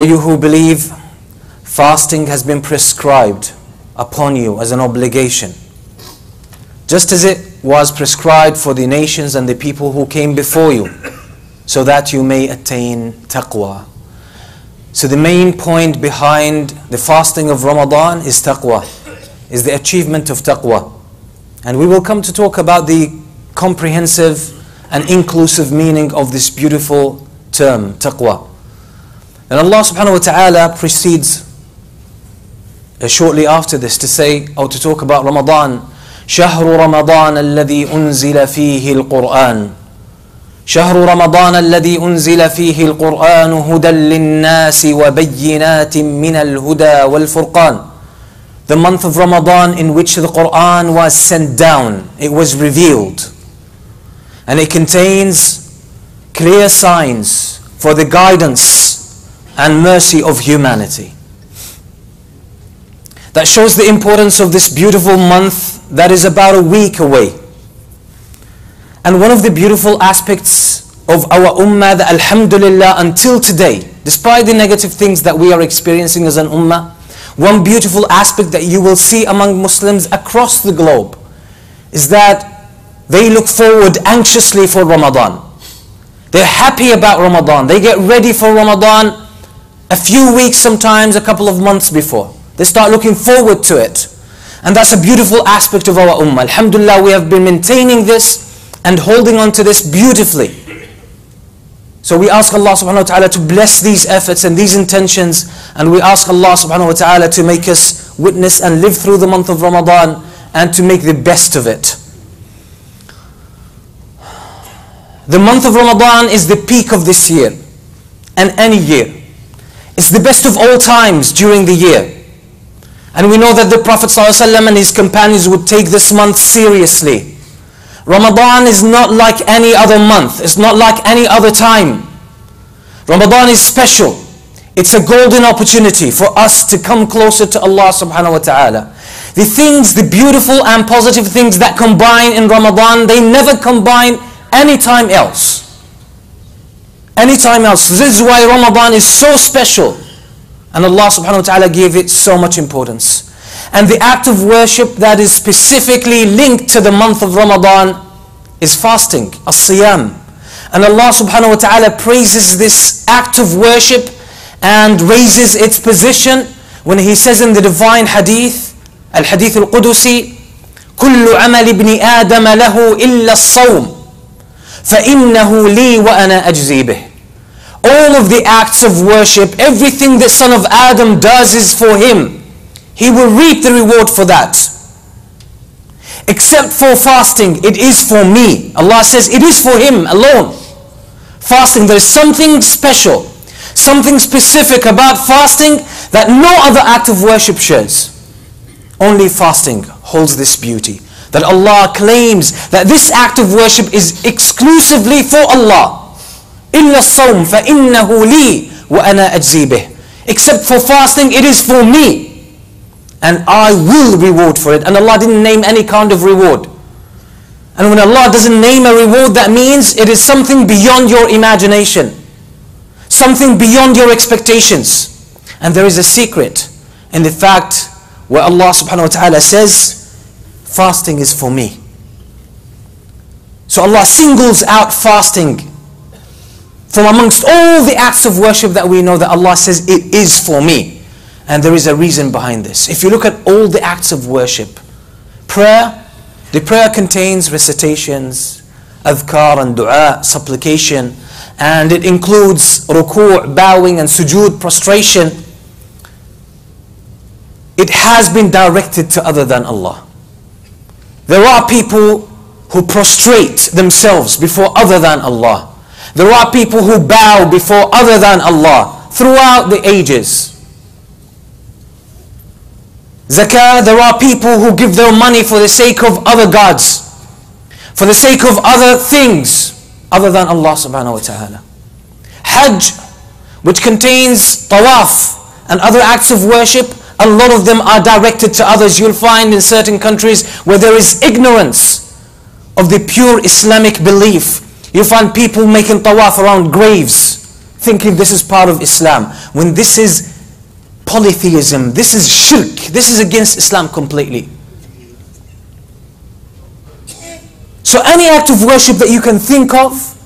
You who believe, fasting has been prescribed upon you as an obligation. Just as it was prescribed for the nations and the people who came before you, so that you may attain taqwa. So the main point behind the fasting of Ramadan is taqwa, is the achievement of taqwa. And we will come to talk about the comprehensive and inclusive meaning of this beautiful term, taqwa. And Allah subhanahu wa ta'ala proceeds uh, shortly after this to say or to talk about Ramadan. شهر رمضان الذي أنزل فيه القرآن شهر رمضان الذي أنزل فيه القرآن هدى للناس وبينات من الهدى والفرقان The month of Ramadan in which the Quran was sent down, it was revealed. And it contains clear signs for the guidance and mercy of humanity. That shows the importance of this beautiful month that is about a week away. And one of the beautiful aspects of our ummah alhamdulillah until today, despite the negative things that we are experiencing as an ummah, one beautiful aspect that you will see among Muslims across the globe is that they look forward anxiously for Ramadan. They're happy about Ramadan. They get ready for Ramadan a few weeks, sometimes a couple of months before. They start looking forward to it. And that's a beautiful aspect of our ummah. Alhamdulillah, we have been maintaining this and holding on to this beautifully. So we ask Allah subhanahu wa ta'ala to bless these efforts and these intentions. And we ask Allah subhanahu wa ta'ala to make us witness and live through the month of Ramadan and to make the best of it. The month of Ramadan is the peak of this year and any year. It's the best of all times during the year. And we know that the Prophet ﷺ and his companions would take this month seriously. Ramadan is not like any other month. It's not like any other time. Ramadan is special. It's a golden opportunity for us to come closer to Allah subhanahu wa ta'ala. The things, the beautiful and positive things that combine in Ramadan, they never combine any time else Anytime else. This is why Ramadan is so special. And Allah subhanahu wa ta'ala gave it so much importance. And the act of worship that is specifically linked to the month of Ramadan is fasting, as-siyam. And Allah subhanahu wa ta'ala praises this act of worship and raises its position when He says in the divine hadith, Al-Hadith Al-Qudusi, كل عمل ابن آدم له إلا الصوم فإنه لي وأنا أجزي به all of the acts of worship, everything the son of Adam does is for him. He will reap the reward for that. Except for fasting, it is for me. Allah says it is for him alone. Fasting, there is something special, something specific about fasting that no other act of worship shares. Only fasting holds this beauty. That Allah claims that this act of worship is exclusively for Allah. إلا الصوم فإنه لي وأنا أجزي به except for fasting it is for me and I will reward for it and Allah didn't name any kind of reward and when Allah doesn't name a reward that means it is something beyond your imagination something beyond your expectations and there is a secret in the fact where Allah subhanahu wa ta'ala says fasting is for me so Allah singles out fasting from amongst all the acts of worship that we know that Allah says it is for me. And there is a reason behind this. If you look at all the acts of worship, prayer, the prayer contains recitations, adhkar and dua, supplication, and it includes ruku', bowing and sujood, prostration. It has been directed to other than Allah. There are people who prostrate themselves before other than Allah. There are people who bow before other than Allah throughout the ages. Zakah, there are people who give their money for the sake of other gods, for the sake of other things other than Allah subhanahu wa ta'ala. Hajj, which contains tawaf and other acts of worship, a lot of them are directed to others. You'll find in certain countries where there is ignorance of the pure Islamic belief. You find people making tawaf around graves, thinking this is part of Islam. When this is polytheism, this is shirk, this is against Islam completely. So any act of worship that you can think of,